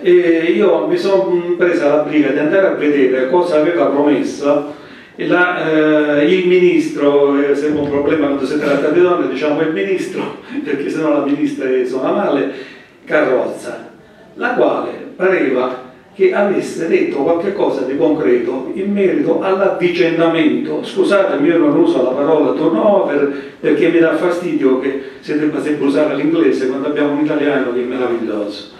e io mi sono presa la briga di andare a vedere cosa aveva promesso la, eh, il ministro, eh, sembra un problema quando si tratta di donne, diciamo il ministro, perché sennò la ministra suona male, Carrozza, la quale pareva che avesse detto qualche cosa di concreto in merito all'avvicendamento. Scusatemi, io non uso la parola turnover perché mi dà fastidio che si debba sempre usare l'inglese quando abbiamo un italiano che è meraviglioso.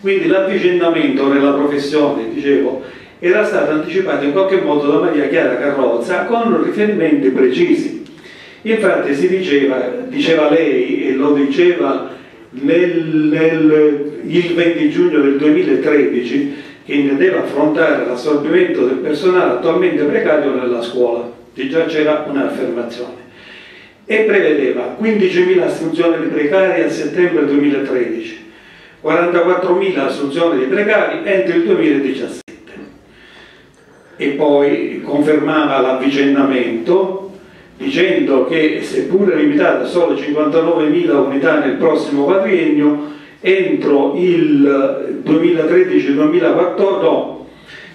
Quindi l'avvicendamento nella professione, dicevo, era stato anticipato in qualche modo da Maria Chiara Carrozza con riferimenti precisi. Infatti si diceva, diceva lei e lo diceva nel, nel, il 20 giugno del 2013 che intendeva affrontare l'assorbimento del personale attualmente precario nella scuola, che già c'era un'affermazione, e prevedeva 15.000 assunzioni di precari a settembre 2013, 44.000 assunzioni di precari entro il 2017 e poi confermava l'avvicendamento dicendo che seppur limitata a solo 59.000 unità nel prossimo quadriennio entro il 2013-2014, no,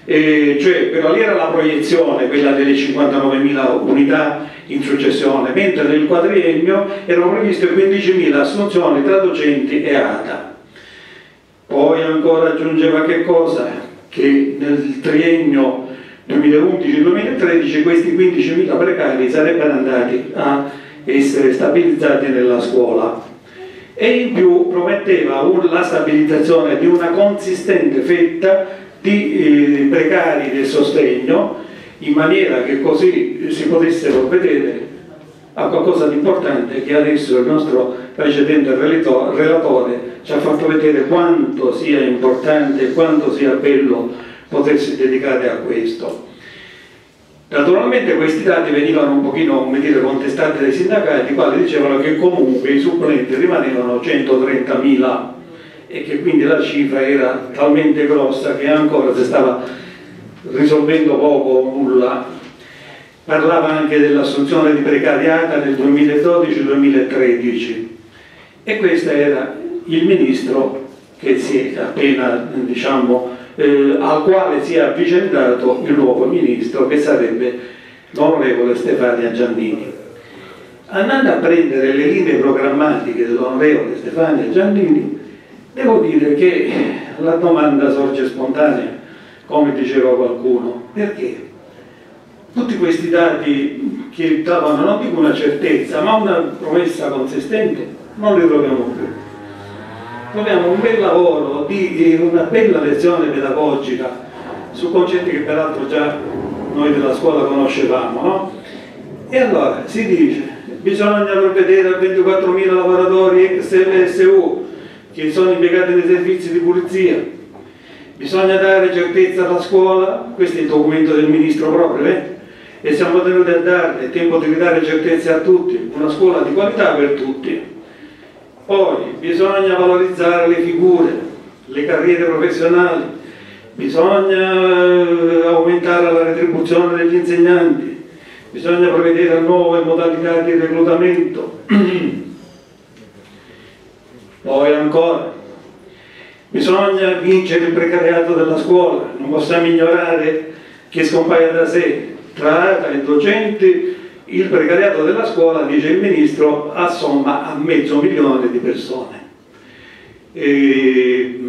eh, cioè però lì era la proiezione, quella delle 59.000 unità in successione, mentre nel quadriennio erano previste 15.000 assunzioni tra docenti e ATA. Poi ancora aggiungeva che cosa? Che nel triennio 2011-2013 questi 15.000 precari sarebbero andati a essere stabilizzati nella scuola e in più prometteva la stabilizzazione di una consistente fetta di eh, precari del sostegno in maniera che così si potessero vedere a qualcosa di importante che adesso il nostro precedente relatore ci ha fatto vedere quanto sia importante quanto sia bello potersi dedicare a questo. Naturalmente questi dati venivano un pochino dire, contestati dai sindacati, i quali dicevano che comunque i supplenti rimanevano 130.000 e che quindi la cifra era talmente grossa che ancora si stava risolvendo poco o nulla. Parlava anche dell'assunzione di precariata nel 2012-2013 e questo era il ministro che si è appena diciamo, eh, al quale si è avvicendato il nuovo ministro che sarebbe l'onorevole Stefania Giannini. Andando a prendere le linee programmatiche dell'onorevole Stefania Giannini, devo dire che la domanda sorge spontanea, come diceva qualcuno, perché? Tutti questi dati che davano non dico una certezza, ma una promessa consistente, non li troviamo più troviamo un bel lavoro di una bella lezione pedagogica su concetti che peraltro già noi della scuola conoscevamo, no? E allora si dice, bisogna provvedere a 24.000 lavoratori ex LSU che sono impiegati nei servizi di pulizia, bisogna dare certezza alla scuola, questo è il documento del ministro proprio, eh? E siamo tenuti a darne, è tempo di ridare certezza a tutti, una scuola di qualità per tutti. Poi bisogna valorizzare le figure, le carriere professionali, bisogna eh, aumentare la retribuzione degli insegnanti, bisogna prevedere nuove modalità di reclutamento. Poi ancora, bisogna vincere il precariato della scuola, non possiamo ignorare che scompaia da sé tra i docenti il precariato della scuola, dice il Ministro, assomma a mezzo milione di persone. E,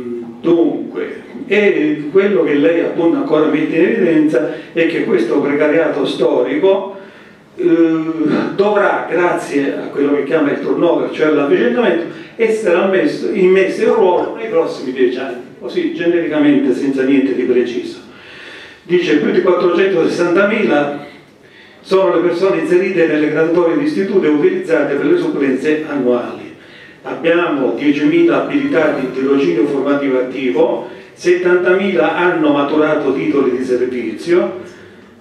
dunque, e quello che lei appunto ancora mette in evidenza è che questo precariato storico eh, dovrà, grazie a quello che chiama il turnover, cioè l'avvicendamento, essere ammesso, immesso in ruolo nei prossimi dieci anni, così genericamente senza niente di preciso. Dice più di 460.000 sono le persone inserite nelle graduatorie di istituto e utilizzate per le supplenze annuali. Abbiamo 10.000 abilitati in tirocinio formativo attivo, 70.000 hanno maturato titoli di servizio,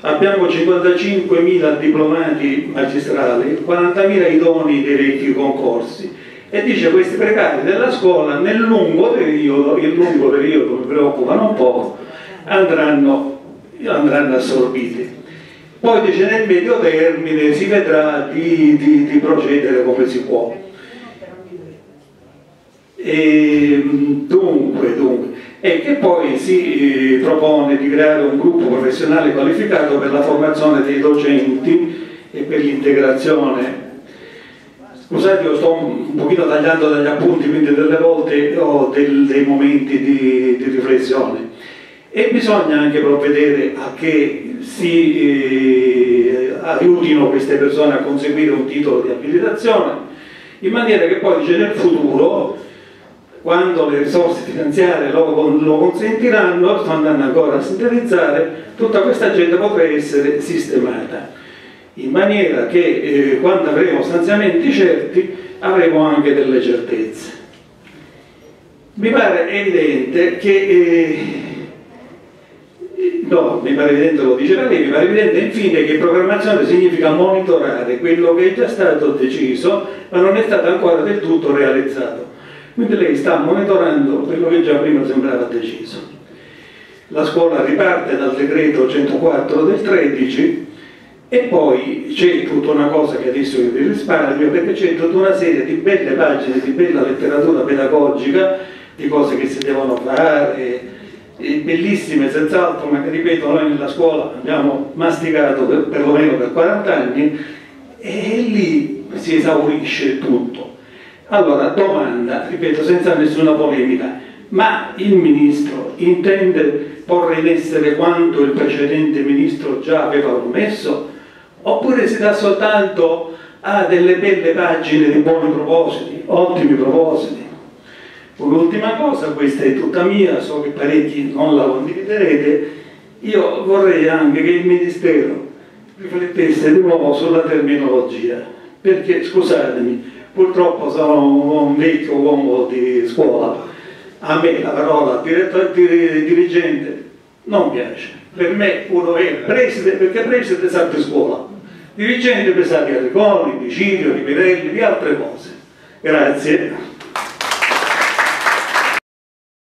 abbiamo 55.000 diplomati magistrali, 40.000 idoni dei vecchi concorsi e dice questi precari della scuola nel lungo periodo, il lungo periodo mi preoccupa non poco, andranno, andranno assorbiti. Poi dice nel medio termine si vedrà di, di, di procedere come si può. E, dunque, dunque, e che poi si eh, propone di creare un gruppo professionale qualificato per la formazione dei docenti e per l'integrazione. Scusate, io sto un pochino tagliando dagli appunti, quindi delle volte ho dei momenti di, di, riflessione. E bisogna anche provvedere a che si eh, aiutino queste persone a conseguire un titolo di abilitazione, in maniera che poi dice, nel futuro quando le risorse finanziarie lo, lo consentiranno, sto andando ancora a sintetizzare, tutta questa gente potrà essere sistemata, in maniera che eh, quando avremo stanziamenti certi avremo anche delle certezze. Mi pare evidente che, eh, no, mi pare evidente, lo diceva lei, mi pare evidente infine che programmazione significa monitorare quello che è già stato deciso, ma non è stato ancora del tutto realizzato. Quindi lei sta monitorando quello che già prima sembrava deciso. La scuola riparte dal decreto 104 del 13 e poi c'è tutta una cosa che adesso io vi risparmio perché c'è tutta una serie di belle pagine, di bella letteratura pedagogica, di cose che si devono fare, bellissime senz'altro, ma che ripeto noi nella scuola abbiamo masticato per, perlomeno per 40 anni e lì si esaurisce tutto. Allora, domanda, ripeto, senza nessuna polemica, ma il Ministro intende porre in essere quanto il precedente Ministro già aveva promesso? Oppure si dà soltanto a delle belle pagine di buoni propositi, ottimi propositi? Un'ultima cosa, questa è tutta mia, so che parecchi non la condividerete, io vorrei anche che il Ministero riflettesse di nuovo sulla terminologia, perché scusatemi, Purtroppo sono un vecchio uomo di scuola, a me la parola dirigente non piace. Per me uno è preside, perché preside sa di scuola, dirigente per sa di di Cirio, di Pirelli, di altre cose. Grazie.